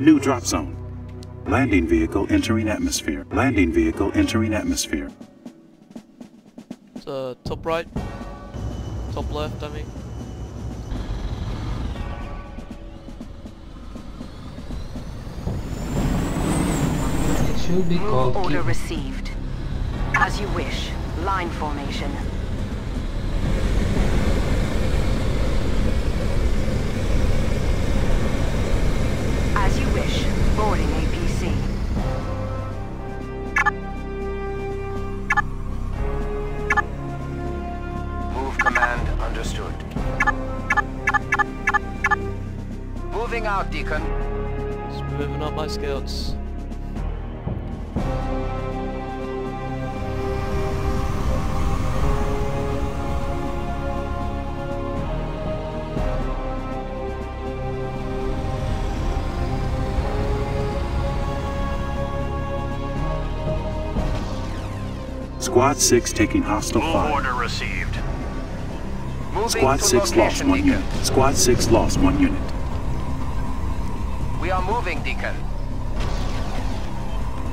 New drop zone. Landing vehicle entering atmosphere. Landing vehicle entering atmosphere. It's uh, top right. Top left, I mean. It should be called Move order received. As you wish. Line formation. As you. Boarding APC. Move command understood. Moving out, Deacon. Just moving up my scouts. Squad 6 taking hostile Move fire. order received. Moving Squad 6 lost one Deacon. unit. Squad 6 lost one unit. We are moving, Deacon.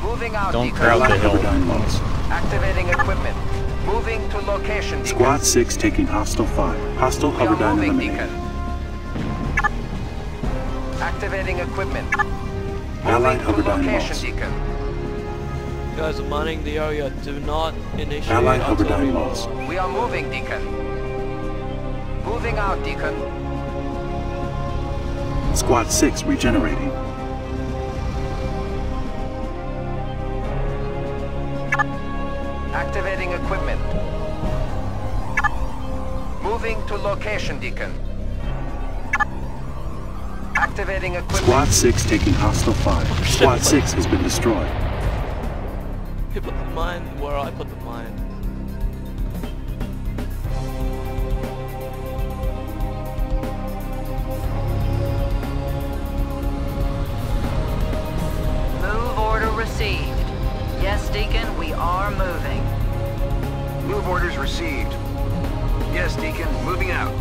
Moving out, Don't Deacon. crowd the Allied hill. Hoverdyne lost. Activating equipment. Moving to location, Deacon. Squad 6 taking hostile fire. Hostile we are Hoverdyne moving, eliminated. Deacon. Activating equipment. Allied Moving to location, lost. Deacon. You guys are mining the area. Do not initiate Allied artillery Hoverdyne rolls. lost. We are moving, Deacon. Moving out, Deacon. Squad 6 regenerating. Activating equipment. Moving to location, Deacon. Activating equipment. Squad 6 taking hostile fire. Squad 6 has been destroyed. You put the mine where I put the mine. Move order received. Yes, Deacon, we are moving. Move orders received. Yes, Deacon. Moving out.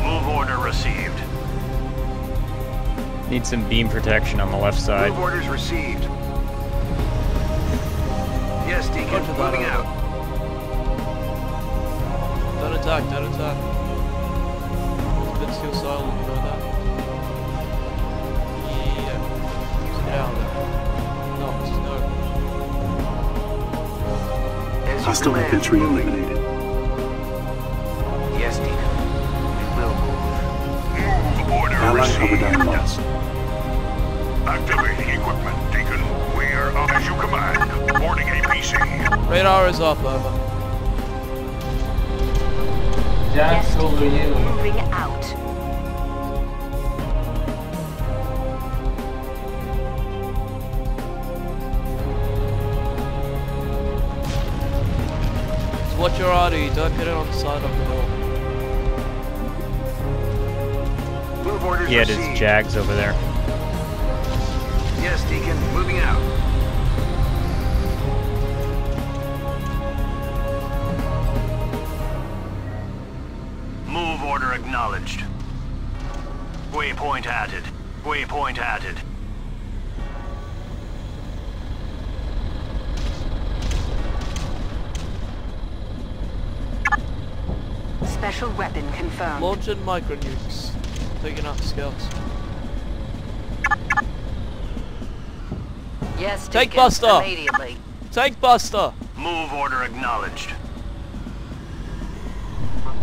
Move order received. Need some beam protection on the left side. Move orders received. Yes, Deacon. Roger that, Moving out. Don't attack, don't attack. Good steel silent, you know that? Yeah. Just get out there. No, no. Hostile infantry eliminated. Boarding Radar is up, over. Jax yes, over you. Moving out. Just watch your RD, don't get it on the side of the hill. Move orders He had received. his Jags over there. Yes, Deacon. Moving out. Acknowledged. Waypoint added. Waypoint added. Special weapon confirmed. Launching micro nukes. Taking out the scouts. yes, Take Buster. Immediately. Take Buster! Move order acknowledged.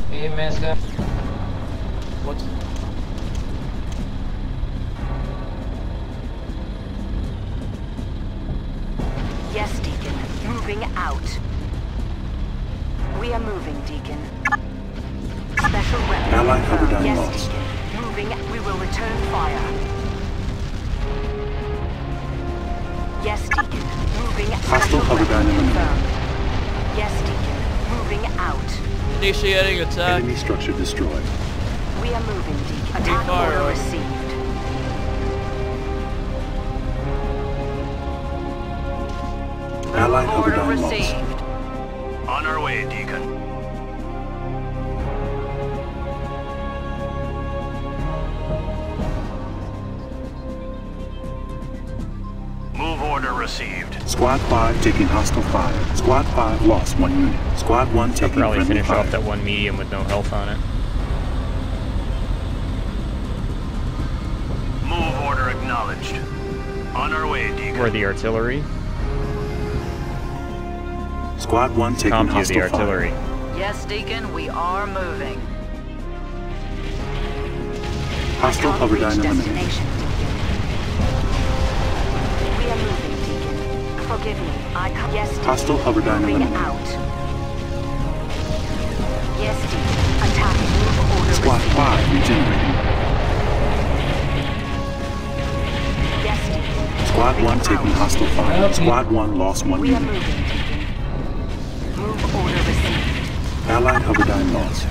Hey, Mesa. What? Yes, Deacon. Moving out. We are moving, Deacon. Special weapon Allied confirmed. Hoverdyne Yes, lost. Deacon. Moving. We will return fire. Yes, Deacon. Moving. Hostile Special weapon Hoverdyne eliminated. confirmed. Yes, Deacon. Moving out. Initiating attack. Enemy structure destroyed. We are moving, Deacon. Attack order received. Allied order received. On our way, Deacon. Move order received. Squad 5 taking hostile fire. Squad 5 lost one unit. Squad 1 taking I'll probably finish off that one medium with no health on it. Order acknowledged. On our way, Deacon. Or the artillery. Squad 1 taking Comp you hostile the artillery. fire. Yes, Deacon, we are moving. Hostile Can't hover reach dyne eliminated. destination. We are moving, Deacon. Forgive me. I can't. Yes, Deacon. Hostile Hoverdyne eliminated. out. Yes, Deacon. Attacking. Move order Squad received. 5 regenerating. Squad 1 taking hostile fire. Okay. Squad 1 lost one We are unit. moving, Move order received. Allied Hoverdyne lost.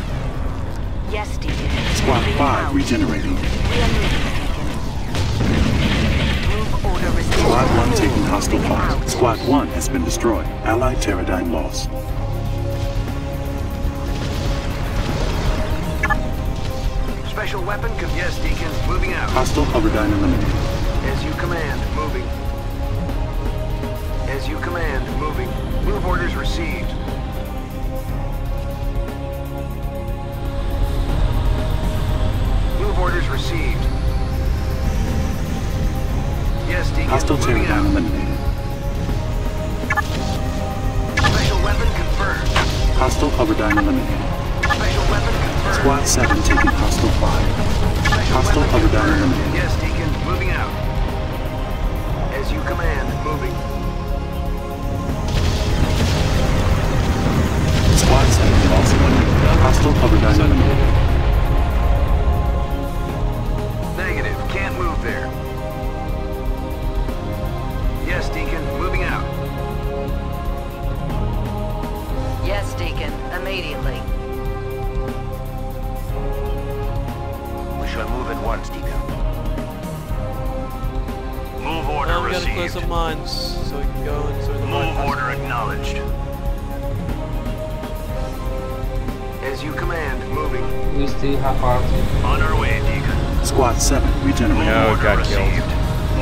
Yes, Deacon. Squad Moving 5 out. regenerating. We are moving, Deacon. Move order received. Squad 1 Move. taking hostile fire. Squad 1 has been destroyed. Allied Terradyne lost. Special weapon? Con- yes, Deacon. Moving out. Hostile Hoverdyne eliminated. As you command. Moving. As you command. Moving. Move orders received. Move orders received. Yes, Deacon. Hostile out. eliminated. Special weapon confirmed. Hostile Hoverdyne eliminated. Special weapon confirmed. Squad 7 taking hostile fire. Special hostile weapon Hoverdyne confirmed. eliminated. Yes, command. Moving. Go and through the Move order acknowledged. As you command. Moving. We still have party. On our way, Deacon. Squad 7 Move regenerating. No, order got received. killed.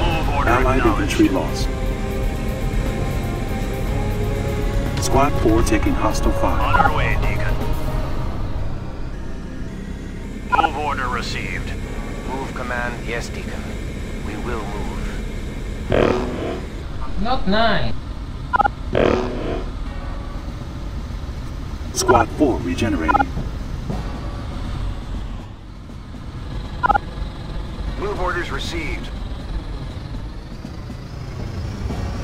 Move order Allied acknowledged. infantry lost. Squad 4 taking hostile fire. On our way, Deacon. Move order received. Move command. Yes, Deacon. We will move. Not nine. Squad 4 regenerating. Move orders received.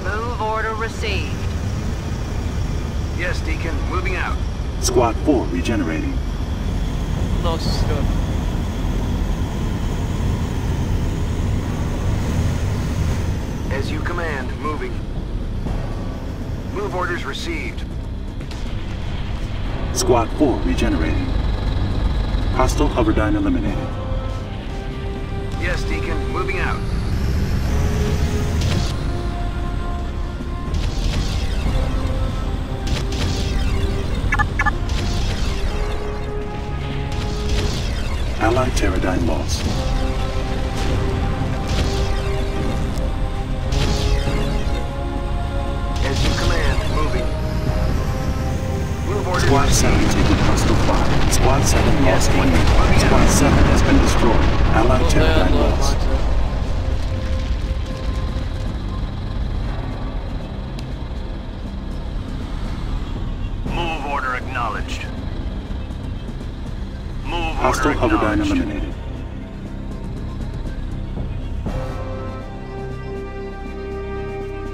Move order received. Yes, Deacon. Moving out. Squad 4 regenerating. No, As you command. Moving. Move orders received. Squad 4 regenerating. Hostile Hoverdyne eliminated. Yes, Deacon. Moving out. Allied Terradyne lost. Squad 7 taking hostile fire. Squad 7 lost one unit. Squad 7 has been destroyed. Allied Well, they Terradyne unload lost. Move order acknowledged. Move Hostile order Hoverdyne eliminated.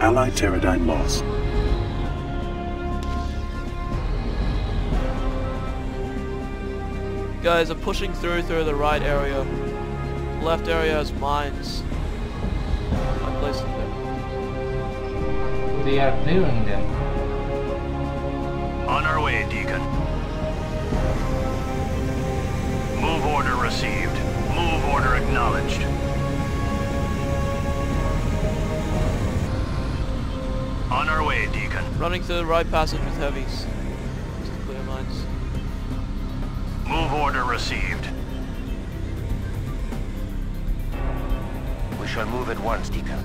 Allied Terradyne lost. Guys, I'm pushing through through the right area. Left area has mines. I placed them there. They are clearing them. On our way, Deacon. Move order received. Move order acknowledged. On our way, Deacon. Running through the right passage with heavies. Move order received. We shall move at once, Deacon.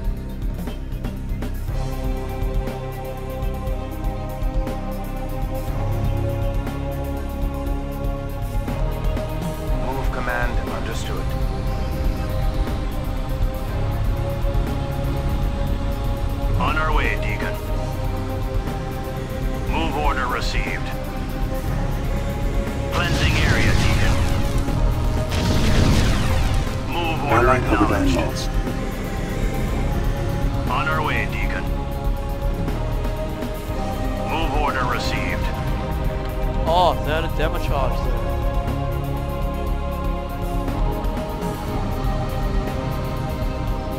Move command understood. On our way, Deacon. Move order received. Hoverdyne acknowledged. lost. On our way, Deacon. Move order received. Oh, they had a demo charge there.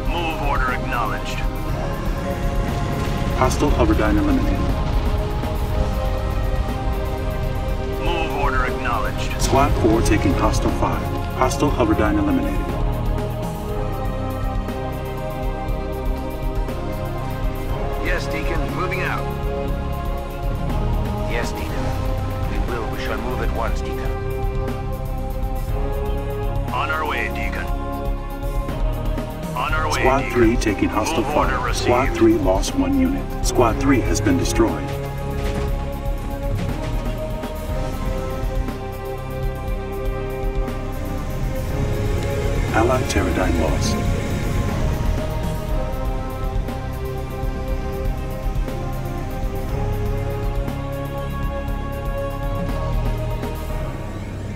Move order acknowledged. Hostile Hoverdyne eliminated. Move order acknowledged. Squad 4 taking hostile 5. Hostile Hoverdyne eliminated. 3 taking hostile fire. Squad 3 lost one unit. Squad 3 has been destroyed. Allied Terradyne lost.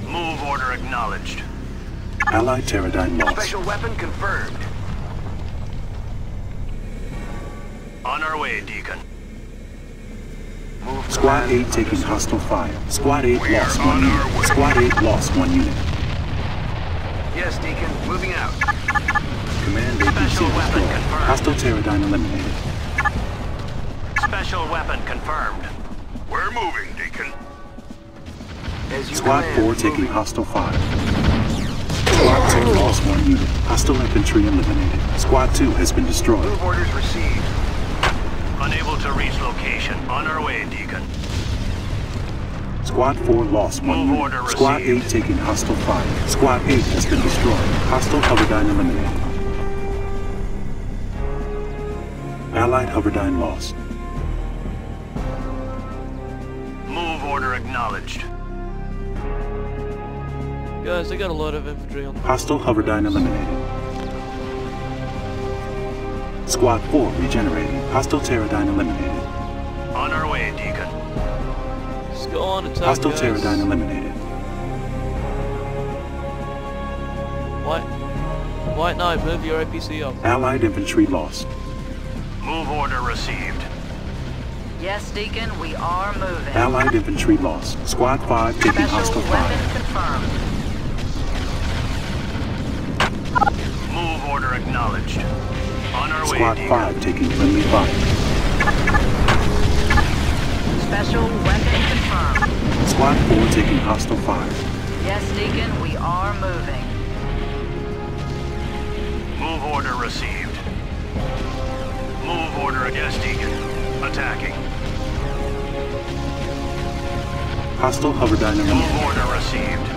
Move order acknowledged. Allied Terradyne lost. Special weapon confirmed. On our way, Deacon. Move Squad 8 taking hostile fire. Squad 8 We lost on one unit. Squad 8 lost one unit. Yes, Deacon. Moving out. Command APC Special weapon destroyed. confirmed. Hostile Terradyne eliminated. Special weapon confirmed. We're moving, Deacon. As you Squad command, 4 taking hostile fire. Squad 2 lost one unit. Hostile infantry eliminated. Squad 2 has been destroyed. Move orders received. Unable to reach location. On our way, Deacon. Squad 4 lost one Move order Squad received. 8 taking hostile fire. Squad 8 has been destroyed. Hostile Hoverdyne eliminated. Allied Hoverdyne lost. Move order acknowledged. Guys, they got a lot of infantry on the Hostile Hoverdyne eliminated. Squad 4 regenerating. Hostile Terradyne eliminated. On our way, Deacon. Just go on, attack, Hostile guys. Terradyne eliminated. White, White Knight, move your APC up. Allied infantry lost. Move order received. Yes, Deacon, we are moving. Allied infantry lost. Squad 5 taking Special hostile weapon fire. confirmed. Move order acknowledged. On our way, Squad Deacon. 5 taking friendly fire. Special weapon confirmed. Squad 4 taking hostile fire. Yes, Deacon, we are moving. Move order received. Move order against Deacon. Attacking. Hostile Hoverdyne eliminated. Move order received.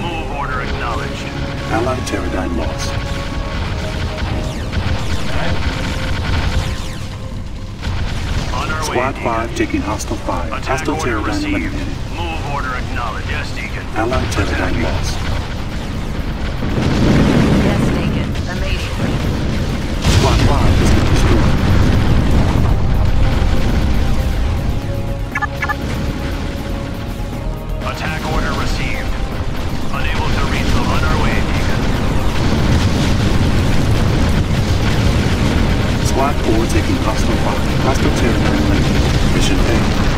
Move order acknowledged. Allied Terradyne lost. Squad way, 5 taking hostile fire. Deacon. Attack Hostile Terradyne received. eliminated. Move order acknowledged. Yes, Deacon. Allied Terradyne lost. Squad 4 taking hostile fire. Hostile Terradyne eliminated. Mission failed.